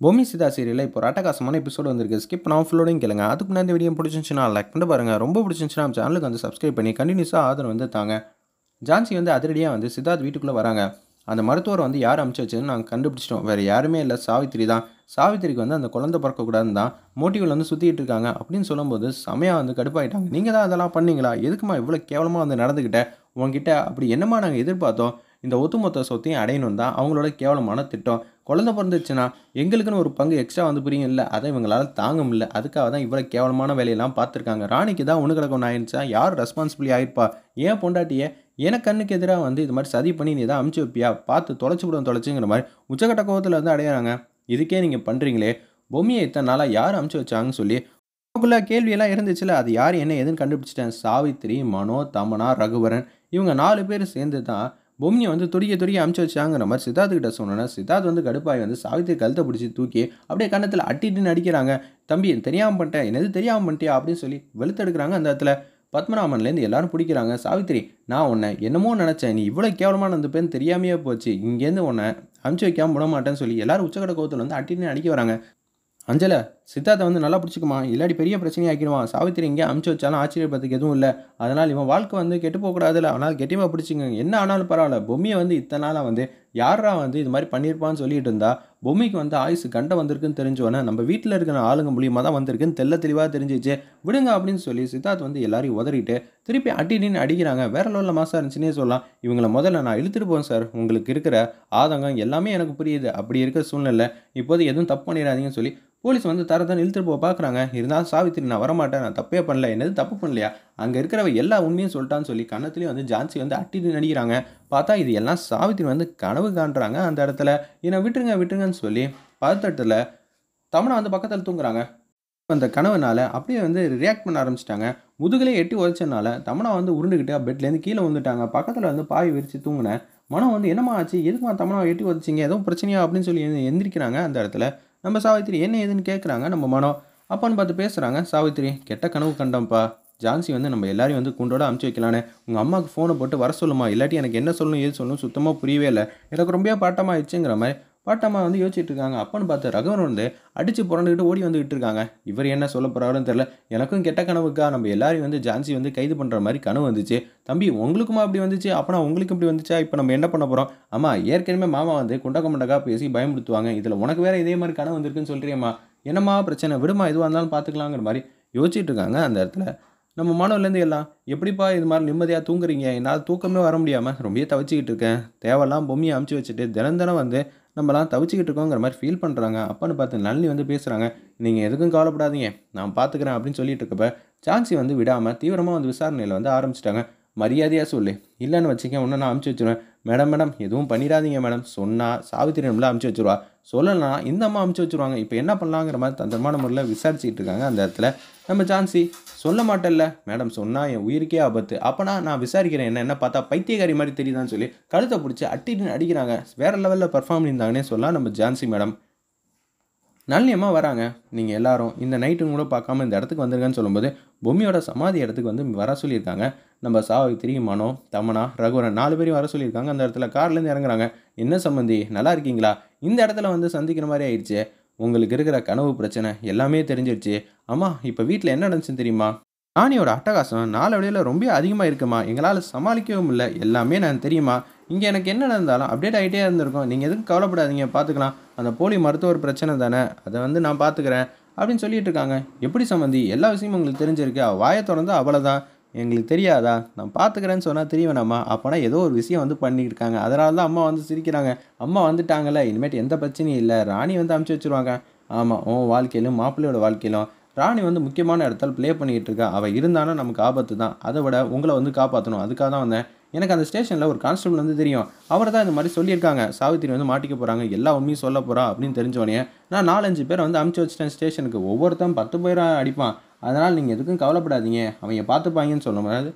பொம்மி சிதா சீரியலில் இப்போ ஒரு அட்டகாசமான எபிசோடு வந்திருக்கு. ஸ்கிப் பண்ணாமல் ஃபுல்லோடையும் கேளுங்க. அதுக்கு முன்னாடி வீடியோ பிடிச்சிருந்துச்சுன்னா லைக் பண்ணி பாருங்கள் ரொம்ப பிடிச்சிருந்துச்சுன்னா நம்ம சேனலுக்கு வந்து சப்ஸ்கிரைப் பண்ணி கண்டினியூஸாக ஆதரவு வந்து தாங்க. ஜான்சி வந்து அதிரடியாக வந்து சித்தார்த் வீட்டுக்குள்ளே வராங்க. அந்த மருத்துவர் வந்து யார் அமுச்சு வச்சதுன்னு நாங்கள் கண்டுபிடிச்சிட்டோம். வேறு யாருமே இல்லை. சாவித்திரி தான். சாவித்திரிக்கு வந்து அந்த குழந்தை பிறக்கக்கூடாதுன்னு தான் மோட்டிவில் வந்து சுற்றிட்டு இருக்காங்க. அப்படின்னு சொல்லும்போது செமையாக வந்து கடுப்பாயிட்டாங்க. நீங்கள் தான் அதெல்லாம் பண்ணீங்களா? எதுக்குமா இவ்வளோ கேவலமாக வந்து நடந்துக்கிட்ட உங்ககிட்ட அப்படி என்னமா நாங்கள் எதிர்பார்த்தோம்? இந்த ஒத்துமொத்த சொத்தையும் அடையணும் தான் அவங்களோட கேவலமான திட்டம். குழந்த பிறந்துச்சுன்னா எங்களுக்குன்னு ஒரு பங்கு எக்ஸ்ட்ரா வந்து புரியும் இல்லை அதை இவங்களால் தாங்க முடியல. அதுக்காக தான் இவ்வளோ கேவலமான வேலையெல்லாம் பார்த்துருக்காங்க. ராணிக்கு தான் ஒன்று கிடக்கும் ஆயிடுச்சா யார் ரெஸ்பான்சிபிளி ஆயிருப்பா ஏன் பொண்டாட்டியே? எனக்கு கண்ணுக்கு எதிராக வந்து இது மாதிரி சதி பண்ணி நீ தான் அமுச்சு வைப்பியா? பார்த்து தொலைச்சி விடும் தொலைச்சுங்கிற மாதிரி உச்சக்கட்ட கோவத்தில் வந்து அடையிறாங்க. இதுக்கே நீங்கள் பண்ணுறீங்களே பொம்மையை இத்தனை நாளாக யார் அமுச்சு வச்சாங்கன்னு சொல்லி அவங்களுக்குள்ள கேள்வியெல்லாம் இருந்துச்சுல. அது யார் என்ன எதுன்னு கண்டுபிடிச்சிட்டேன். சாவித்திரி மனோ தமனா ரகுவரன் இவங்க நாலு பேர் சேர்ந்து தான் பொம்மியை வந்து துடிக்க துடிக்க அமுச்சு வச்சாங்கிற மாதிரி சித்தார்த்து கிட்ட சொன்னோன்னா சித்தார்த் வந்து கடுப்பாய் வந்து சாவித்திரி கழுத்தை பிடிச்சி தூக்கி அப்படியே கன்னத்தில் அட்டிட்டு அடிக்கிறாங்க தம்பி தெரியாமல் பண்ணிட்டேன். என்னது தெரியாமல் பண்ணிட்டியா? அப்படின்னு சொல்லி வெளுத்தெடுக்கிறாங்க அந்த இடத்துல. பத்மநாபன்லேருந்து எல்லாரும் பிடிக்கிறாங்க. சாவித்திரி நான் உன்னை என்னமோ நினச்சேன். நீ இவ்வளோ கேவலமான அந்த பெண் தெரியாமையே போச்சு. இங்கேருந்து உன்னை அமுச்சு வைக்காமல் விட மாட்டேன்னு சொல்லி எல்லாரும் உச்சக்கட கோவத்தில் வந்து அட்டின்னு அடிக்க வராங்க. அஞ்சல சித்தார்த்தை வந்து நல்லா பிடிச்சிக்குமா? இல்லாட்டி பெரிய பிரச்சனையாக ஆக்கிடுவான் சாவித்திரி இங்கே அமுச்சு வச்சாலும் ஆச்சரியப்படுறதுக்கு எதுவும் இல்லை. அதனால் இவன் வாழ்க்கை வந்து கெட்டு போகக்கூடாதுல ஆனால் கெட்டியமாக பிடிச்சிங்க என்ன ஆனாலும் பரவாயில்ல. பொம்மையை வந்து இத்தனை நாளாக வந்து யாரா வந்து இது மாதிரி பண்ணியிருப்பான்னு சொல்லிட்டு இருந்தா பொம்மைக்கு வந்து ஆயுசு கண்ட வந்திருக்குன்னு தெரிஞ்சோன்னே நம்ம வீட்டில் இருக்கிற ஆளுங்க மூலியமாக தான் வந்திருக்குன்னு தெல்ல தெளிவாக தெரிஞ்சிச்சு. விடுங்க அப்படின்னு சொல்லி சித்தார்த் வந்து எல்லாரையும் உதறிட்டு திருப்பி அட்டின்னு அடிக்கிறாங்க. வேற லெவலில் மாசாக இருந்துச்சுன்னே சொல்லலாம். இவங்களை முதல்ல நான் இழுத்துட்டு போவேன் சார். உங்களுக்கு இருக்கிற ஆதங்கம் எல்லாமே எனக்கு புரியுது. அப்படி இருக்கிற சூழ்நிலை இப்போது எதுவும் தப்பு பண்ணிடாதீங்கன்னு சொல்லி போலீஸ் வந்து தரத்தை இழுத்துட்டு போக பார்க்குறாங்க. இருந்தாலும் சாவித்திரி நான் வரமாட்டேன். நான் தப்பே பண்ணல. என்னது தப்பு பண்ணலையா? அங்கே இருக்கிறவ எல்லா உண்மையும் சொல்லிட்டான்னு சொல்லி கன்னத்துலேயும் வந்து ஜான்சி வந்து அட்டிட்டு நடிக்கிறாங்க பார்த்தா இது எல்லாம் சாவித்திரி வந்து கனவு காண்றாங்க அந்த இடத்துல. என்னை விட்டுருங்க விட்டுருங்கன்னு சொல்லி பதத்தட்டத்தில் தமனா வந்து பக்கத்தில் தூங்குறாங்க. அந்த கனவுனால அப்படியே வந்து ரியாக்ட் பண்ண ஆரம்பிச்சிட்டாங்க. முதுகிலே எட்டி உதச்சனால தமனா வந்து உருண்டுக்கிட்டு பெட்லேருந்து கீழே வந்துட்டாங்க பக்கத்தில் வந்து பாய் விரித்து தூங்கினேன். மனம் வந்து என்னம்மா ஆச்சு? எதுக்குமா தமனா எட்டி உதச்சிங்க? எதுவும் பிரச்சனையா? அப்படின்னு சொல்லி எந்திரிக்கிறாங்க அந்த இடத்துல. நம்ம சாவித்திரி என்ன ஏதுன்னு கேட்குறாங்க நம்ம மனம் அப்பான்னு பார்த்து பேசுகிறாங்க சாவித்திரி கெட்ட கனவு கண்டோம்ப்பா. ஜான்சி வந்து நம்ம எல்லாரையும் வந்து குண்டோட அமுச்சு வைக்கலான்னு உங்கள் அம்மாவுக்கு ஃபோனை போட்டு வர சொல்லுமா? இல்லாட்டி எனக்கு என்ன சொல்லணும் ஏது சொல்லணும் சுத்தமாக புரியவே இல்லை. எனக்கு ரொம்ப பாட்டமாகிடுச்சுங்கிற மாதிரி பாட்டம்மா வந்து யோசிச்சுட்டு இருக்காங்க அப்பன்னு பார்த்து ரகவன் வந்து அடித்து புரண்டுக்கிட்டு ஓடி வந்துகிட்டு இருக்காங்க இவர் என்ன சொல்ல போகிறாருன்னு தெரில எனக்கும் கெட்ட கனவுக்கா? நம்ம எல்லாரையும் வந்து ஜான்சி வந்து கைது பண்ணுற மாதிரி கனவு வந்துச்சு. தம்பி உங்களுக்குமா அப்படி வந்துச்சு? அப்போனா உங்களுக்கு இப்படி வந்துச்சா? இப்போ நம்ம என்ன பண்ண போகிறோம் அம்மா ஏற்கனவே மாமா வந்து குண்டக்க முண்டக்கா பேசி பயமுடுத்துவாங்க. இதில் உனக்கு வேற இதே மாதிரி கனவு வந்திருக்குன்னு சொல்கிறியம்மா என்னம்மா பிரச்சனை? விடுமா எதுவாக இருந்தாலும் பார்த்துக்கலாங்கிற மாதிரி யோசிச்சுட்டு இருக்காங்க அந்த இடத்துல. நம்ம மாணவர்லேருந்து எல்லாம் எப்படிப்பா இது மாதிரி நிம்மதியாக தூங்குறீங்க? என்னால் தூக்கமே வர முடியாமல் ரொம்ப தவிச்சிக்கிட்டு இருக்கேன். தேவையெல்லாம் பொம்மையை அமுச்சு வச்சுட்டு தினம் தினம் வந்து நம்மலாம் தவிச்சிக்கிட்டு இருக்கோங்கிற மாதிரி ஃபீல் பண்ணுறாங்க அப்பான்னு பார்த்து நளினி வந்து பேசுகிறாங்க நீங்கள் எதுக்கும் கவலைப்படாதீங்க நான் பார்த்துக்கிறேன் அப்படின்னு சொல்லிட்டு இருக்கப்ப சான்சி வந்து விடாமல் தீவிரமாக வந்து விசாரணையில் வந்து ஆரம்பிச்சிட்டாங்க. மரியாதையாக சொல்லு. இல்லைன்னு வச்சுக்க ஒன்று நான் அமுச்சு வச்சுருவேன். மேடம் மேடம் எதுவும் பண்ணிடாதீங்க மேடம். சொன்னால் சாவித்திரி நம்மள அமுச்சு வச்சுருவா. சொல்லலாம் இந்த அம்மா அமுச்சு வச்சுருவாங்க. இப்போ என்ன பண்ணலாங்கிற மாதிரி தந்திரமான முறையில் விசாரிச்சுட்டு இருக்காங்க அந்த இடத்துல. நம்ம ஜான்சி சொல்ல மாட்டேல்ல. மேடம் சொன்னால் என் உயிருக்கே ஆபத்து. அப்போனா நான் விசாரிக்கிறேன் என்ன என்ன பார்த்தா பைத்தியக்காரி மாதிரி தெரியுதான்னு சொல்லி கழுத்தை பிடிச்சி அட்டின்னு அடிக்கிறாங்க. வேறு லெவலில் பர்ஃபார்ம் பண்ணியிருந்தாங்கன்னே சொல்லலாம் நம்ம ஜான்சி மேடம். நளினியம்மா வராங்க. நீங்கள் எல்லாரும் இந்த நைட்டும் கூட பார்க்காம இந்த இடத்துக்கு வந்திருக்கேன்னு சொல்லும்போது பொம்மியோட சமாதி இடத்துக்கு வந்து வர சொல்லியிருக்காங்க. நம்ம சாவித்திரி மனோ தமனா ரகுவரன் நாலு பேரையும் வர சொல்லியிருக்காங்க. அந்த இடத்துல கார்லேருந்து இறங்குறாங்க. என்ன சம்மந்தி நல்லா இருக்கீங்களா? இந்த இடத்துல வந்து சந்திக்கிற மாதிரி ஆயிடுச்சு. உங்களுக்கு இருக்கிற கனவு பிரச்சனை எல்லாமே தெரிஞ்சிருச்சு. அம்மா இப்போ வீட்டில் என்ன நடந்துச்சுன்னு தெரியுமா? ராணியோட அட்டகாசம் நாளடைவில் ரொம்ப அதிகமாக இருக்குமா? எங்களால் சமாளிக்கவும் இல்லை. எல்லாமே நான் தெரியுமா? இங்கே எனக்கு என்ன நடந்தாலும் அப்டேட் ஆகிட்டே இருந்திருக்கும். நீங்கள் எதுக்கும் கவலைப்படாதீங்க. பார்த்துக்கலாம். அந்த போலி மருத்துவர் பிரச்சனை தானே? அதை வந்து நான் பார்த்துக்கிறேன் அப்படின்னு சொல்லிட்டு இருக்காங்க. எப்படி சம்மந்தி எல்லா விஷயமும் உங்களுக்கு தெரிஞ்சிருக்கு. அவ வாயை திறந்து அவ்வளோதான் எங்களுக்கு தெரியாதா? நான் பார்த்துக்கிறேன்னு சொன்னால் தெரிய வேணாமா? அப்போனா ஏதோ ஒரு விஷயம் வந்து பண்ணியிருக்காங்க அதனால தான் அம்மா வந்து சிரிக்கிறாங்க. அம்மா வந்துட்டாங்கல்ல. இனிமேட்டு எந்த பிரச்சனையும் இல்லை. ராணி வந்து அமுச்சு வச்சுருவாங்க. ஆமாம் உன் வாழ்க்கையிலும் மாப்பிள்ளையோட வாழ்க்கையிலும். ராணி வந்து முக்கியமான இடத்துல ப்ளே பண்ணிக்கிட்டு இருக்கா. அவள் இருந்தானா நமக்கு ஆபத்து தான் அதை விட உங்களை வந்து காப்பாற்றணும் அதுக்காக தான் வந்தேன். எனக்கு அந்த ஸ்டேஷனில் ஒரு கான்ஸ்டபிள் வந்து தெரியும். அவர் தான் இந்த மாதிரி சொல்லியிருக்காங்க. சாவித்திரி வந்து மாட்டிக்க போகிறாங்க எல்லா உண்மையும் சொல்ல போகிறா அப்படின்னு தெரிஞ்சவனே நான் நாலஞ்சு பேரை வந்து அமுச்சு வச்சிட்டேன் ஸ்டேஷனுக்கு. ஒவ்வொருத்தன் பத்து பேராக அடிப்பான். அதனால் நீங்கள் எதுக்கும் கவலைப்படாதீங்க. அவங்க பார்த்துப்பாங்கன்னு சொல்ல முடியாது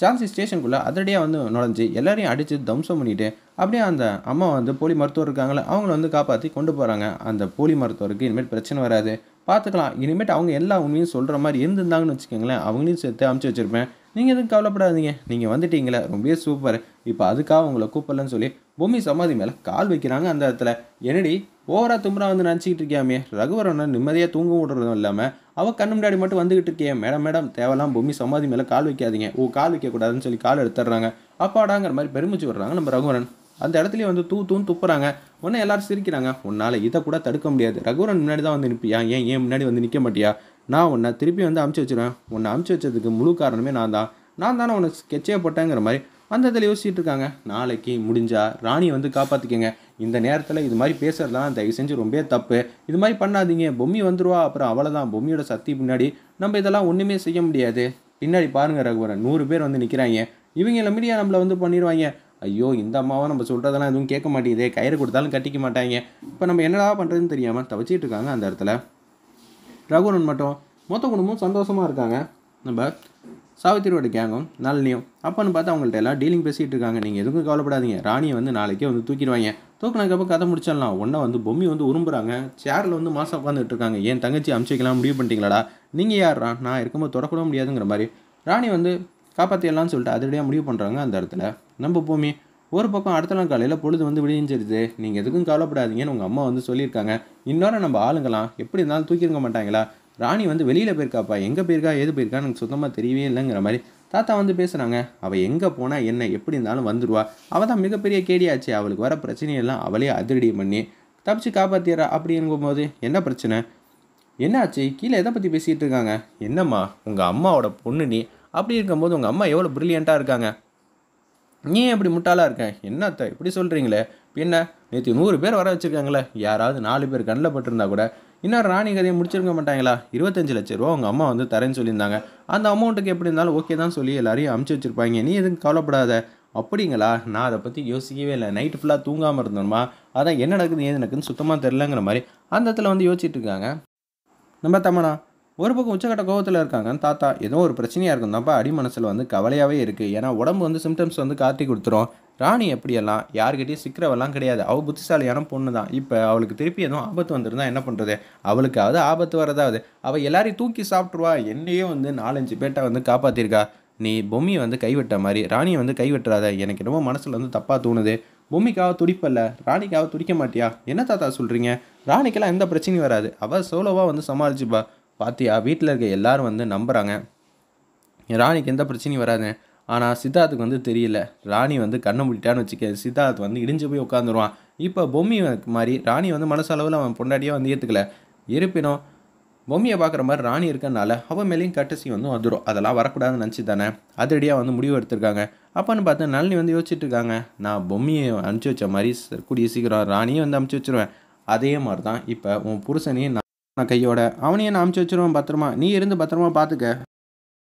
ஜான்சி ஸ்டேஷனுக்குள்ளே அதிரடியாக வந்து நுழைஞ்சு எல்லாரையும் அடித்து தம்சம் பண்ணிட்டு அப்படியே அந்த அம்மா வந்து போலி மருத்துவர் இருக்காங்களே அவங்கள வந்து காப்பாற்றி கொண்டு போகிறாங்க அந்த போலி மருத்துவருக்கு இனிமேல் பிரச்சனை வராது. பார்த்துக்கலாம். இனிமேட்டு அவங்க எல்லா உண்மையும் சொல்கிற மாதிரி இருந்திருந்தாங்கன்னு வச்சுக்கோங்களேன். அவங்களையும் சேர்த்து அமுச்சு வச்சுருப்பேன். நீங்கள் எதுவும் கவலைப்படாதீங்க. நீங்கள் வந்துட்டீங்களே ரொம்பவே சூப்பர் இப்போ அதுக்காக உங்களை கூப்பிடலன்னு சொல்லி பூமி சமாதி மேலே கால் வைக்கிறாங்க அந்த இடத்துல. என்னடி ஓவரா தும்புரா வந்து நினச்சிக்கிட்டு இருக்கியாமே? ரகுவரனை நிம்மதியாக தூங்க விடுறதும் இல்லாமல் அவள் கண்ணு முன்னாடி மட்டும் வந்துக்கிட்டு இருக்கியே. மேடம் மேடம் தேவலாம் பூமி சமாதி மேலே கால் வைக்காதீங்க. ஓ கால் வைக்கக்கூடாதுன்னு சொல்லி கால் எடுத்துடுறாங்க. அப்பாடாங்கிற மாதிரி பெருமிச்சு விடுறாங்க நம்ம ரகுவரன். அந்த இடத்துலயே வந்து தூ தூன்னு துப்புறாங்க. உடனே எல்லாரும் சிரிக்கிறாங்க. உன்னால் இதை கூட தடுக்க முடியாது. ரகுவரன் முன்னாடி தான் வந்து நிற்பியா ஏன் ஏன் முன்னாடி வந்து நிற்க மாட்டியா? நான் உன்னை திருப்பி வந்து அமுச்சு வச்சிருவேன். உன்னை அமுச்சு வச்சதுக்கு முழு காரணமே நான் தான். நான் தானே உனக்கு ஸ்கெட்சே போட்டேங்கிற மாதிரி அந்த இடத்துல யோசிச்சுட்டு இருக்காங்க. நாளைக்கு முடிஞ்சால் ராணியை வந்து காப்பாற்றிக்கங்க இந்த நேரத்தில் இது மாதிரி பேசுகிறதுலாம் தயவு செஞ்சு ரொம்ப தப்பு. இது மாதிரி பண்ணாதீங்க. பொம்மி வந்துருவா அப்புறம் அவ்வளோதான் பொம்மியோட சக்தி பின்னாடி நம்ம இதெல்லாம் ஒன்றுமே செய்ய முடியாது. பின்னாடி பாருங்க ரகுவரன். நூறு பேர் வந்து நிற்கிறாங்க இவங்க மீடியா நம்மளை வந்து பண்ணிடுவாங்க. ஐயோ இந்த அம்மாவை நம்ம சொல்கிறதெல்லாம் எதுவும் கேட்க மாட்டேங்குதே. கயிறு கொடுத்தாலும் கட்டிக்க மாட்டாங்க. இப்போ நம்ம என்னடா பண்ணுறதுன்னு தெரியாமல் தவச்சிட்டு இருக்காங்க அந்த இடத்துல. ரகுவரன் மட்டும். மொத்த குடும்பம் சந்தோஷமாக இருக்காங்க. நம்ம சாவித்திரியோட கேங்கும் நளினியும் அப்பன்னு பார்த்து அவங்கள்ட்ட எல்லாம் டீலிங் பேசிகிட்டு இருக்காங்க. நீங்கள் எதுக்கும் கவலைப்படாதீங்க. ராணியை வந்து நாளைக்கே வந்து தூக்கிடுவாங்க. தூக்கினதுக்கப்புறம் கதை முடிச்சிடலாம். ஒன்றை வந்து பொம்மி வந்து உரும்புறாங்க. சேரில் வந்து மாதம் உட்காந்துட்டு இருக்காங்க. ஏன் தங்கச்சி அமுச்சு வைக்கலாம் முடிவு பண்ணிட்டீங்களாடா? நீங்கள் யாரா நான் இருக்கும்போது தொடக்கூட முடியாதுங்கிற மாதிரி. ராணி வந்து காப்பாற்றிடலாம்னு சொல்லிட்டு அதிரடியாக முடிவு பண்ணுறாங்க அந்த இடத்துல. நம்ம பூமி ஒரு பக்கம் அடுத்த நாள் காலையில் பொழுது வந்து விடிஞ்சிருது நீங்கள் எதுக்கும் கவலைப்படாதீங்கன்னு உங்கள் அம்மா வந்து சொல்லியிருக்காங்க. இன்னொரு நம்ம ஆளுங்களாம் எப்படி இருந்தாலும் தூக்கிருக்க மாட்டாங்களா? ராணி வந்து வெளியில் போயிருக்காப்பா? எங்கே போயிருக்கா? எது போயிருக்கான்னு எனக்கு சுத்தமாக தெரியவே இல்லைங்கிற மாதிரி தாத்தா வந்து பேசுகிறாங்க அவள் எங்கே போனால் என்ன எப்படி இருந்தாலும் வந்துடுவா அவள் தான் மிகப்பெரிய கேடியாச்சு. அவளுக்கு வர பிரச்சனையெல்லாம் அவளே அதிரடி பண்ணி தப்பிச்சு காப்பாற்றிடுறா அப்படிங்கும்போது என்ன பிரச்சனை? என்னாச்சு? கீழே எதை பற்றி பேசிகிட்டு இருக்காங்க? என்னம்மா உங்கள் அம்மாவோட பொண்ணு நீ? அப்படி இருக்கும்போது உங்கள் அம்மா எவ்வளோ ப்ரில்லியண்ட்டாக இருக்காங்க? நீ ஏன் இப்படி முட்டாளாக இருக்க? என்னத்த இப்படி சொல்கிறீங்களே என்ன நேற்று நூறு பேர் வர வச்சுருக்காங்களே. யாராவது நாலு பேர் கண்ணில் பட்டிருந்தா கூட இன்னும் ராணி கதையை முடிச்சிருக்க மாட்டாங்களா? இருபத்தஞ்சு லட்ச ரூபா உங்கள் அம்மா வந்து தரேன்னு சொல்லியிருந்தாங்க. அந்த அமௌண்ட்டுக்கு எப்படி இருந்தாலும் ஓகே தான் சொல்லி எல்லாரையும் அமுச்சு வச்சுருப்பாங்க. நீ எதுவும் கவலைப்படாத. அப்படிங்களா? நான் அதை பற்றி யோசிக்கவே இல்லை. நைட்டு ஃபுல்லாக தூங்காமல் இருந்தோமா அதான் என்ன நடக்குது ஏது நடக்குதுன்னு சுத்தமாக தெரிலங்கிற மாதிரி அந்த இடத்துல வந்து யோசிச்சுட்டு இருக்காங்க. நம்ம தமனா ஒரு பக்கம் உச்சக்கட்ட கோபத்தில் இருக்காங்க தாத்தா ஏதோ ஒரு பிரச்சனையாக இருக்கும் தான்ப்பா. அடி மனசில் வந்து கவலையாகவே இருக்குது ஏன்னா உடம்பு வந்து சிம்டம்ஸ் வந்து காட்டி கொடுத்துரும். ராணி எப்படியெல்லாம்? யார்கிட்டயும் சிக்கிறவெல்லாம் கிடையாது. அவள் புத்திசாலியான பொண்ணு தான் இப்போ அவளுக்கு திருப்பி எதுவும் ஆபத்து வந்துருந்தா என்ன பண்ணுறது அவளுக்காவது ஆபத்து வரதாவது. அவள் எல்லாரையும் தூக்கி சாப்பிட்ருவா என்னையே வந்து நாலஞ்சு பேட்டை வந்து காப்பாற்றிருக்கா நீ பொம்மியை வந்து கைவிட்ட மாதிரி ராணியை வந்து கைவிட்டுறாத. எனக்கு என்னமோ மனசில் வந்து தப்பாக தோணுது. பொம்மிக்காக துடிப்பல்ல. ராணிக்காக துடிக்க மாட்டியா? என்ன தாத்தா சொல்கிறீங்க ராணிக்கெல்லாம் எந்த பிரச்சனையும் வராது. அவள் சோலோவாக வந்து சமாளிச்சுப்பா. பாத்தியா வீட்டில் இருக்க எல்லாரும் வந்து நம்புகிறாங்க ராணிக்கு எந்த பிரச்சனையும் வராது. ஆனால் சித்தார்த்துக்கு வந்து தெரியல. ராணி வந்து கண்ணை மூடிட்டான்னு வச்சுக்க சித்தார்த் வந்து இடிஞ்சு போய் உட்காந்துருவான் இப்போ பொம்மி மாதிரி ராணி வந்து மனசளவில் அவன் பொண்டாட்டியாக வந்து ஏற்றுக்கல இருப்பினும் பொம்மியை பார்க்குற மாதிரி ராணி இருக்கனால அவன் மேலேயும் கட்டசி வந்து வந்துடும் அதெல்லாம் வரக்கூடாதுன்னு நினச்சி தானே. அதிரடியாக வந்து முடிவு எடுத்திருக்காங்க. அப்போன்னு பார்த்து நளினி வந்து யோசிச்சுட்டு இருக்காங்க. நான் பொம்மியை அனுப்பிச்சி வச்ச மாதிரி ச- கூடிய சீக்கிரம் ராணியை வந்து அனுப்பிச்சி வச்சிருவேன். அதே மாதிரி தான் இப்போ உன் புருஷனையும் நான் கையோட. அவனையும் நான் அமுச்சு வச்சிருவேன் பத்திரமா. நீ இருந்து பத்திரமா பார்த்துக்க